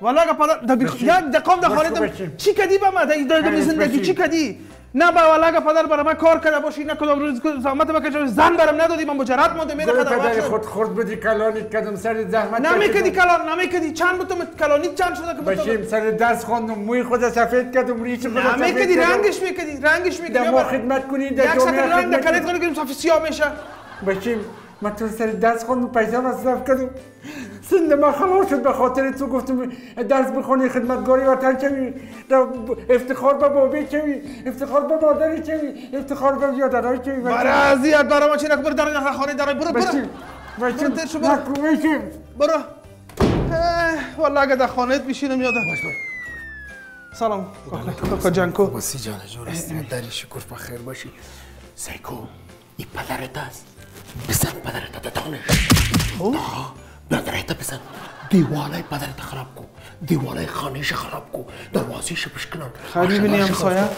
والا بیخ... بشین. یک دقام بشین. چی کدی به در در خیلی زندگی. چی کدی نه با والا پدر برای من کار کرده باشی نه کدام روز زحمت بکشه زن برم ندادی من مجرد مونده میره قدم پدر خود خورد بدی کلانی کدم سر زحمت نمیکدی. کلان نمیکدی چند بتم کلانی؟ چند شده که باشیم سر درس خوندم. موی خود سفید کردم ریش خود سفید نمیکدی. رنگش میکدی. رنگش میکدی. ما خدمت کنی در یک سطر جامعه رنگ در خدمت کلیت کنی. کنی که صفی سیاه میشه. باشیم. من تو سر درس خوندم پیسه مصرف کردم سند ما خلاص شد به خاطر تو گفتم درس بخونی خدمتگاری وطن در افتخار به بابی چوی افتخار به مادری چوی افتخار به یادرای چوی برای اذیت برای من چی نکن برو در خانه در برو برو. برو شو برو. برو. اه، والا اگه در خانه بشینم یادم. سلام. کاکا جانکو باسی جان جور است داری شکر بخیر باشی. سیکو این پدرت است پدرت دانش آه پدرت بزن دیوالای پدرت خراب کو دیوالای خانهش خراب کو دروازیش بشکنن خیلی بینی همسایه؟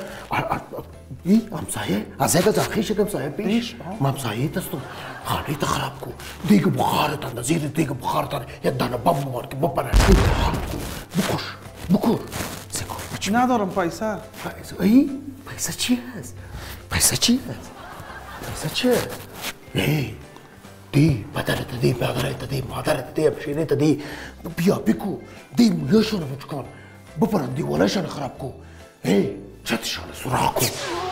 ای همسایه از از آخیش یک همسایه پیش همسایه دستم خانه تا خراب کو دیگه بخارت اند زیر دیگه بخارت اند یک دانه بم بمار که بپره بکش سیکو بچه ندارم پیسه پیسه ای پیسه چی هست پیسه چی هست پیسه چی هست ای دی پدرت دی پدرت دی مادرت دی بشینت دی بیا بکو دی مویاشون رو بچکن بپرن دیوالشون خراب کو ای چتشان سراخ کو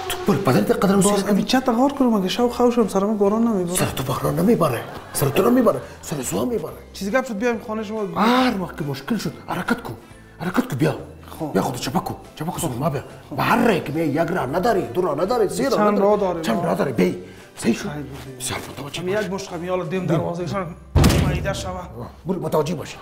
تو پر پدرت قدر باز مسیح امی چه غار کنم اگه شو خوشم سرم باران نمیباره سر تو بحران نمیباره سر تو نمیباره سر زوا میباره چیزی گپ شد بیایم خانه شما هر وقت که مشکل شد حرکت کو حرکت کو بیا بیا خود چپک کو چپک کو ما بیا به هر رای که می یک راه نداری دو راه نداری سه راه چند. راه داره؟ چند راه داری بی صحیح شد بسیار متوجه می باش یک مشت خمیال دیم دروازه ایشان مایده شوه برو متوجه باشی